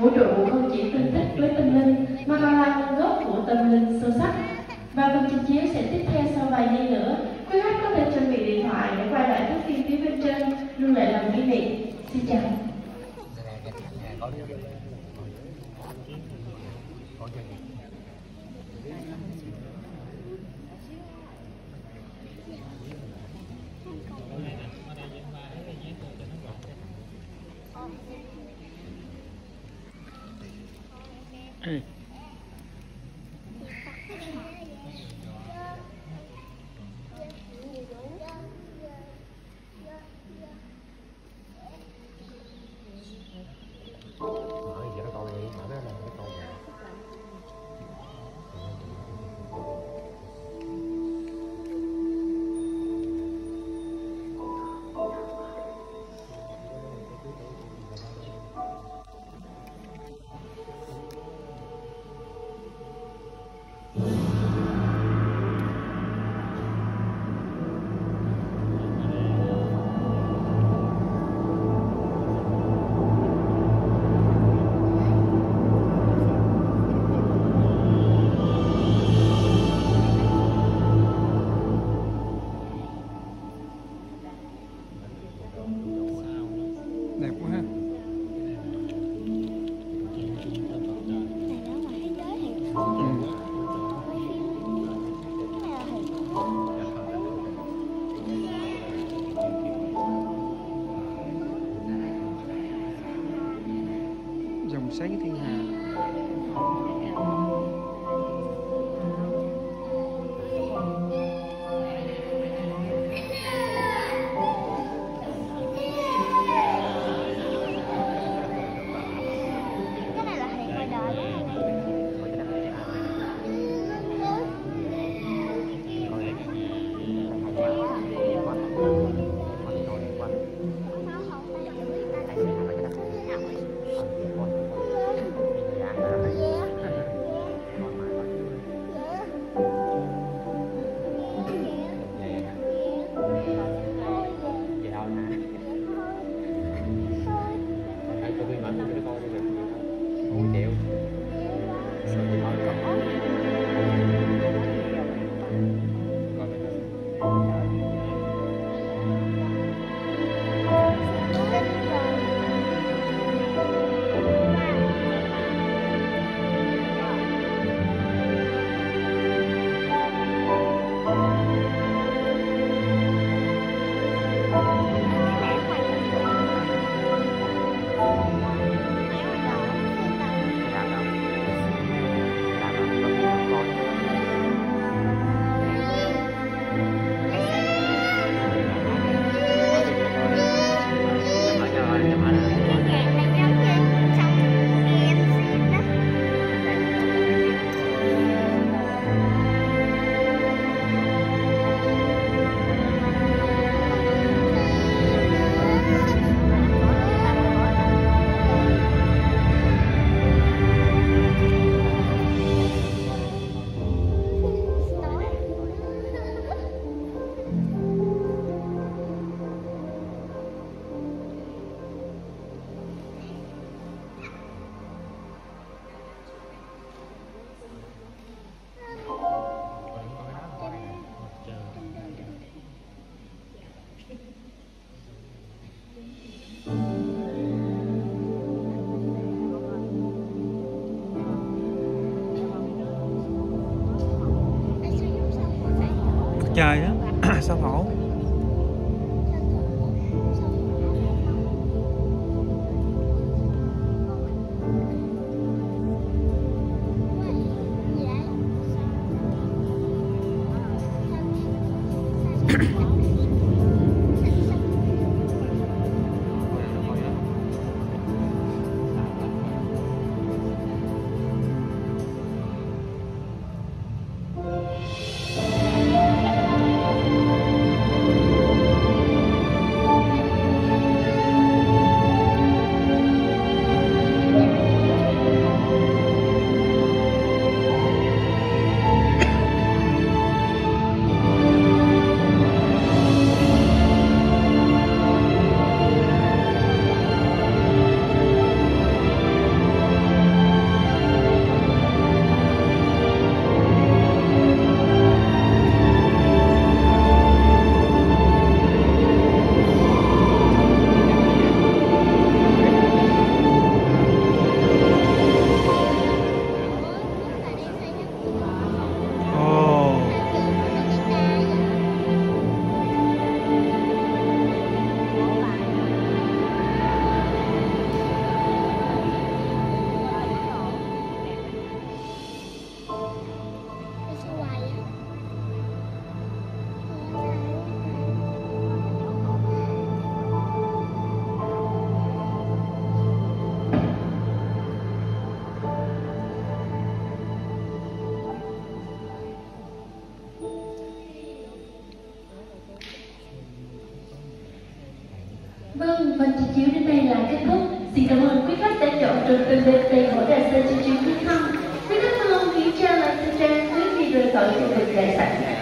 Vũ trụ không chỉ tương thích với tâm linh, mà còn là nguồn gốc của tâm linh sâu sắc. Và phần trình chiếu sẽ tiếp theo sau vài giây nữa. Quý khách có thể chuẩn bị điện thoại để quay lại thước phim phía bên trên. Lưu lại làm quý vị. Xin chào. Ừ. 嗯。Dòng sáng thiên hà. Trời á. Sao thổ Vâng, phần trình chiếu đến đây là kết thúc. Xin cảm ơn quý khách đã chọn trường từng đẹp đầy mỗi đài xe trình thăm. Quý khách thân kính chào lại xin trang quý vị rời khỏi khu vực giải sảnh.